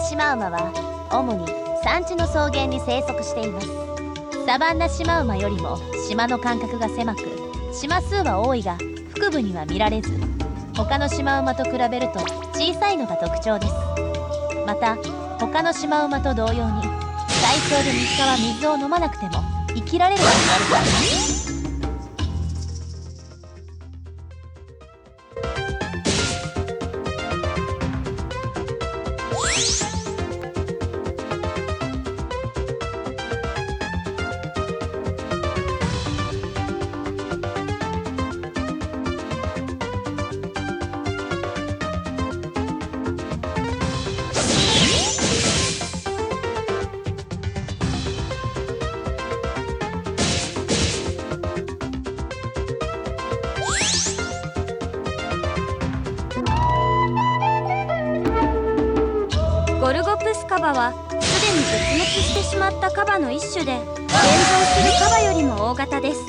シマウマは主に山地の草原に生息しています。サバンナシマウマよりも島の間隔が狭く島数は多いが腹部には見られず他のシマウマと比べると小さいのが特徴です。また他のシマウマと同様に最長で3日は水を飲まなくても生きられると言われていますカバはすでに絶滅してしまったカバの一種で現存するカバよりも大型です。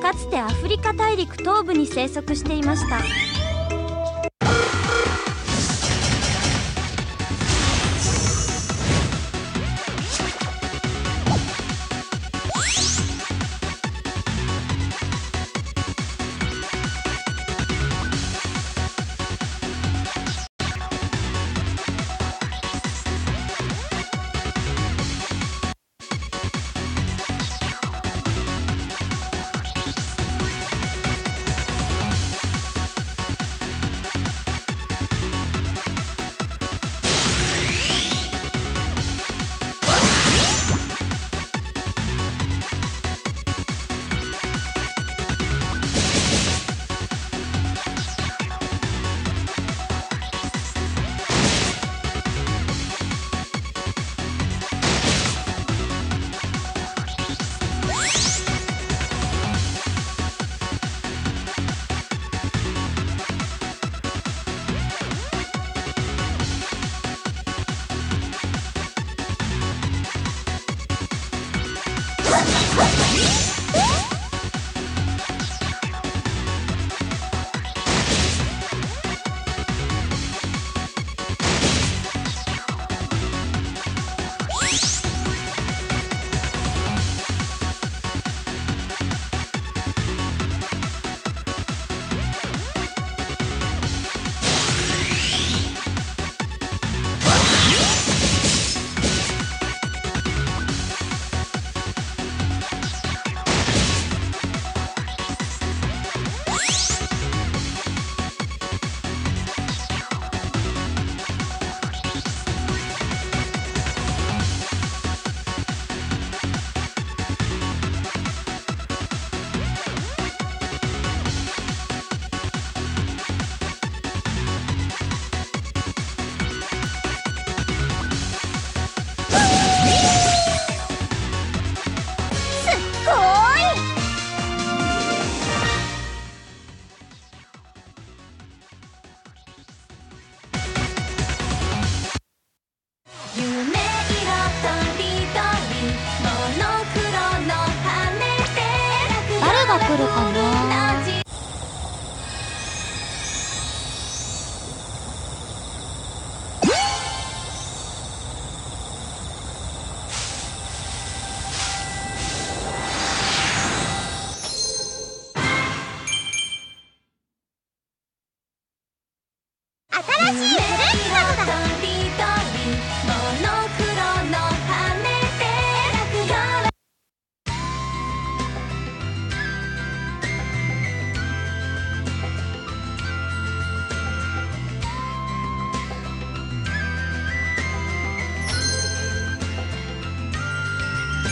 かつてアフリカ大陸東部に生息していました。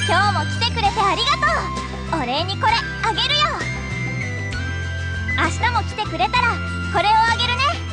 今日も来てくれてありがとう。お礼にこれあげるよ。明日も来てくれたらこれをあげるね。